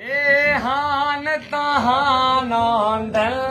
ਏ ਹਾਨ ਤਹਾਨ ਦਿਲ